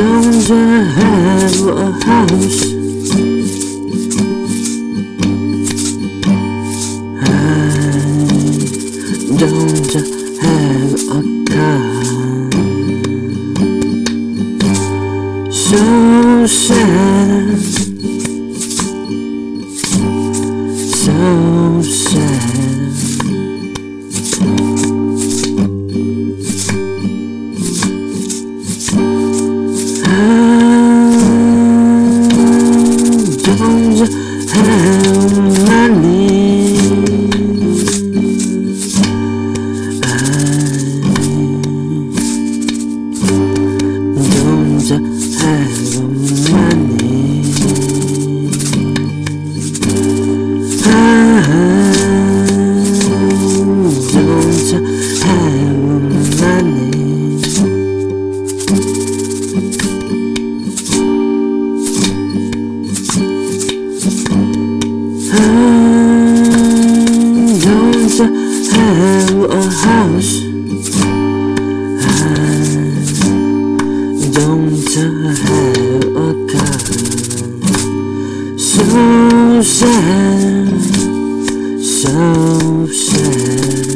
Don't you have a house? Don't you have a car? So sad, so sad. so sad, so sad.